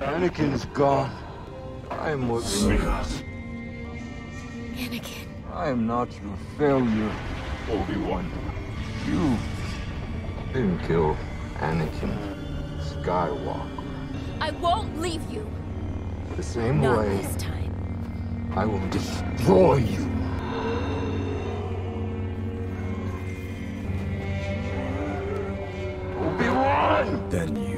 Anakin's gone. I am what Anakin. I am not your failure, Obi-Wan. You didn't kill Anakin Skywalker. I won't leave you. The same Not way this time. I will destroy you. Then you